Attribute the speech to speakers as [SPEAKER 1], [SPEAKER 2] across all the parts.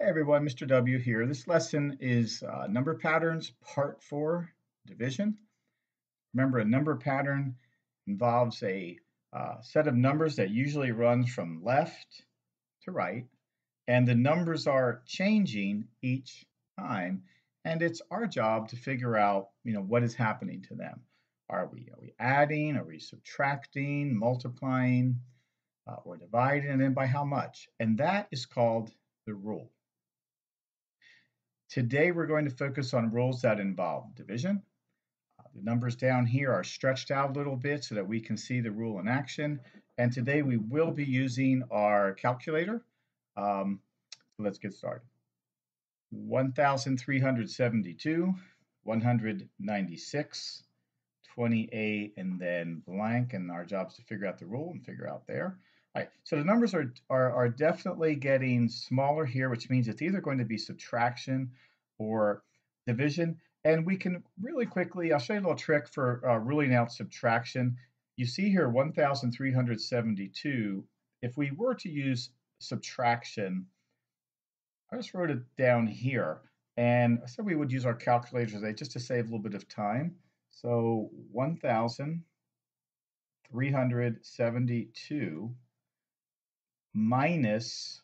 [SPEAKER 1] Hey everyone, Mr. W here. This lesson is uh, number patterns, part four, division. Remember, a number pattern involves a uh, set of numbers that usually runs from left to right, and the numbers are changing each time, and it's our job to figure out, you know, what is happening to them. Are we, are we adding, are we subtracting, multiplying, uh, or dividing, and then by how much? And that is called the rule. Today we're going to focus on rules that involve division. Uh, the numbers down here are stretched out a little bit so that we can see the rule in action. And today we will be using our calculator. Um, let's get started. 1,372, 196, 28, and then blank. And our job is to figure out the rule and figure out there. Right, so the numbers are, are, are definitely getting smaller here, which means it's either going to be subtraction or division. And we can really quickly, I'll show you a little trick for uh, ruling out subtraction. You see here 1,372. If we were to use subtraction, I just wrote it down here. And I said we would use our calculator today just to save a little bit of time. So 1,372 minus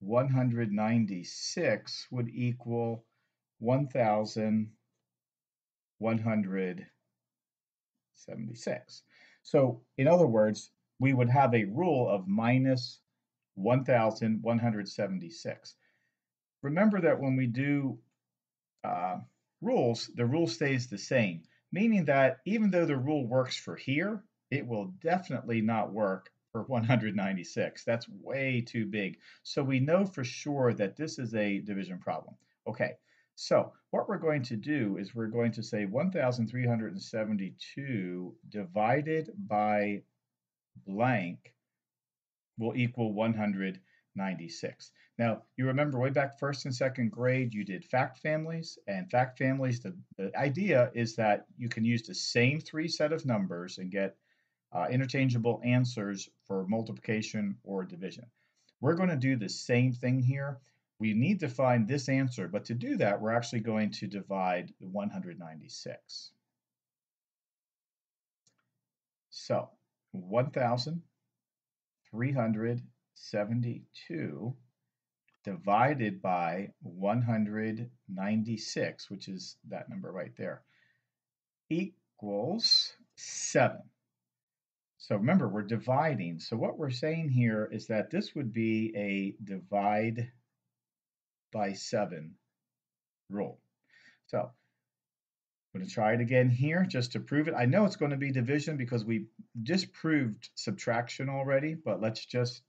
[SPEAKER 1] 196 would equal 1,176. So in other words, we would have a rule of minus 1,176. Remember that when we do uh, rules, the rule stays the same, meaning that even though the rule works for here, it will definitely not work for 196. That's way too big. So we know for sure that this is a division problem. Okay, so what we're going to do is we're going to say 1,372 divided by blank will equal 196. Now, you remember way back first and second grade, you did fact families, and fact families, the, the idea is that you can use the same three set of numbers and get uh, interchangeable answers for multiplication or division. We're going to do the same thing here. We need to find this answer, but to do that, we're actually going to divide the 196. So 1,372 divided by 196, which is that number right there, equals 7. So remember, we're dividing. So what we're saying here is that this would be a divide by 7 rule. So I'm going to try it again here just to prove it. I know it's going to be division because we disproved subtraction already, but let's just,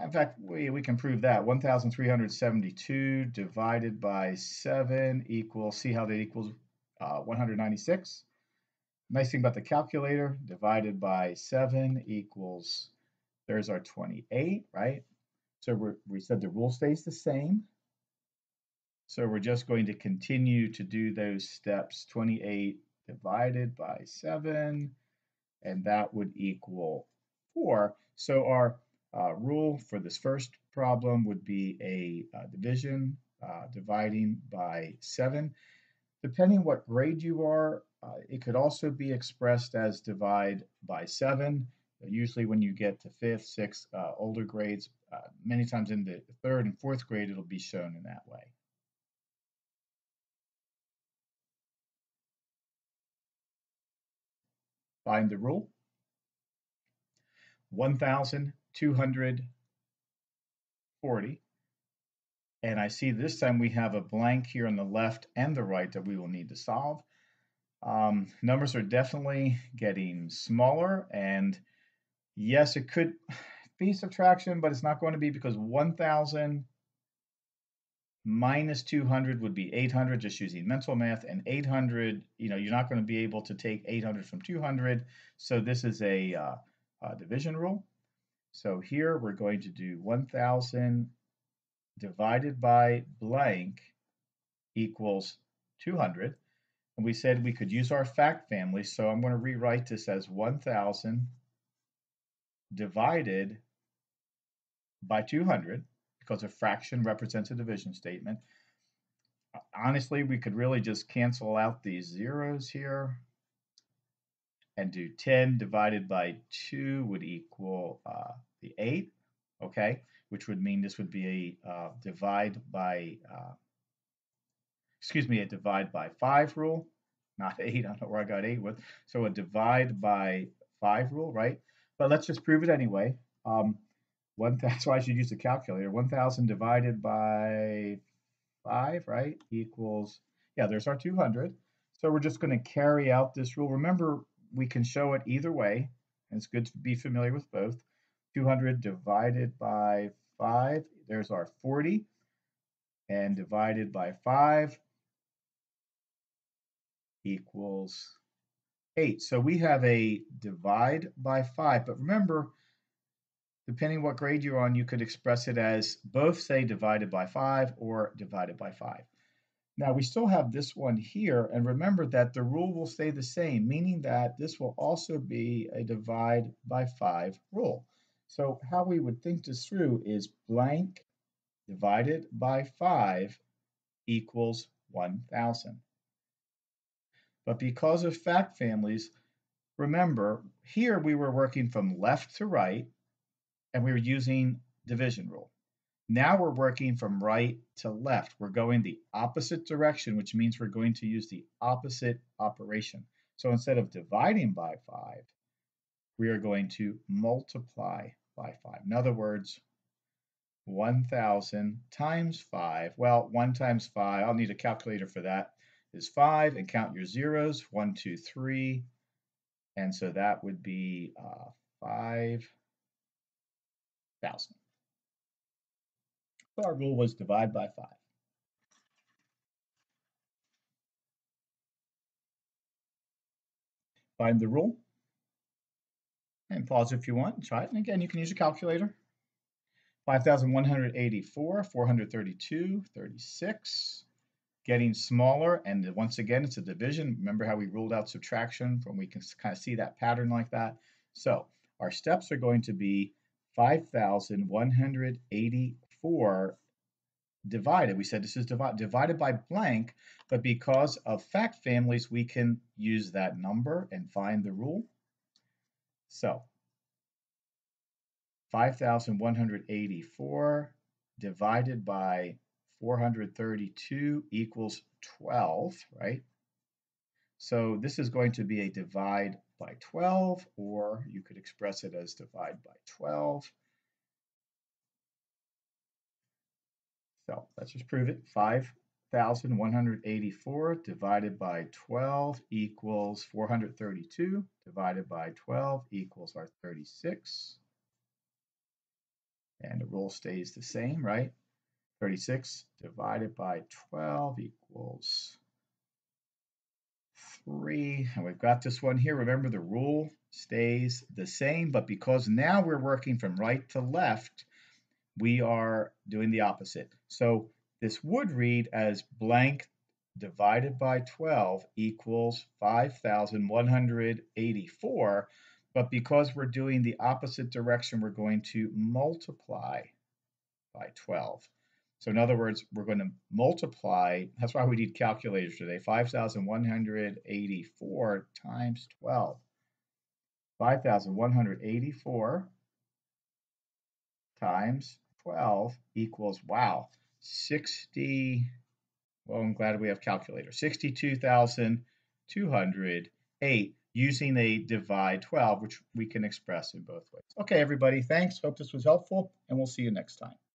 [SPEAKER 1] in fact, we, we can prove that. 1,372 divided by 7 equals, see how that equals uh, 196? Nice thing about the calculator, divided by 7 equals, there's our 28, right? So we said the rule stays the same. So we're just going to continue to do those steps, 28 divided by 7, and that would equal 4. So our uh, rule for this first problem would be a uh, division uh, dividing by 7. Depending what grade you are, uh, it could also be expressed as divide by 7. Usually when you get to 5th, 6th, uh, older grades, uh, many times in the 3rd and 4th grade, it'll be shown in that way. Find the rule. 1,240 and I see this time we have a blank here on the left and the right that we will need to solve. Um, numbers are definitely getting smaller and yes, it could be subtraction, but it's not going to be because 1,000 minus 200 would be 800 just using mental math and 800 you know you're not going to be able to take 800 from 200 so this is a, uh, a division rule so here we're going to do 1000 divided by blank equals 200. And we said we could use our fact family, so I'm going to rewrite this as 1,000 divided by 200. because a fraction represents a division statement. Honestly, we could really just cancel out these zeros here and do 10 divided by 2 would equal uh, the 8, okay? Which would mean this would be a uh, divide by, uh, excuse me, a divide by 5 rule, not 8, I don't know where I got 8 with. So a divide by 5 rule, right? But let's just prove it anyway. Um, one, that's why I should use the calculator. 1,000 divided by 5, right, equals, yeah, there's our 200. So we're just going to carry out this rule. Remember, we can show it either way, and it's good to be familiar with both. 200 divided by 5, there's our 40, and divided by 5 equals 8. So we have a divide by 5, but remember, depending what grade you're on, you could express it as both say divided by 5 or divided by 5. Now we still have this one here, and remember that the rule will stay the same, meaning that this will also be a divide by 5 rule. So how we would think this through is blank divided by 5 equals 1,000. But because of fact families, remember, here we were working from left to right, and we were using division rule. Now we're working from right to left. We're going the opposite direction, which means we're going to use the opposite operation. So instead of dividing by 5, we are going to multiply by 5. In other words, 1,000 times 5. Well, 1 times 5, I'll need a calculator for that, is 5. And count your zeros, 1, 2, 3. And so that would be uh, 5,000. So our rule was divide by 5. Find the rule and pause if you want. Try it. And again, you can use a calculator. 5,184, 432, 36. Getting smaller, and once again, it's a division. Remember how we ruled out subtraction from we can kind of see that pattern like that. So our steps are going to be 5,184 divided. We said this is divi divided by blank, but because of fact families, we can use that number and find the rule. So 5,184 divided by 432 equals 12, right? So this is going to be a divide by 12, or you could express it as divide by 12. So let's just prove it. 5,184 divided by 12 equals 432 divided by 12 equals our 36. And the rule stays the same, right? 36 divided by 12 equals 3. And we've got this one here. Remember, the rule stays the same, but because now we're working from right to left, we are doing the opposite. So this would read as blank divided by 12 equals 5,184. But because we're doing the opposite direction, we're going to multiply by 12. So in other words, we're going to multiply, that's why we need calculators today, 5,184 times 12. 5,184 times 12 equals, wow, 60, well, I'm glad we have calculator, 62,208 using a divide 12, which we can express in both ways. Okay, everybody, thanks. Hope this was helpful, and we'll see you next time.